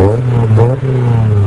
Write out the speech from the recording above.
Boom, boom.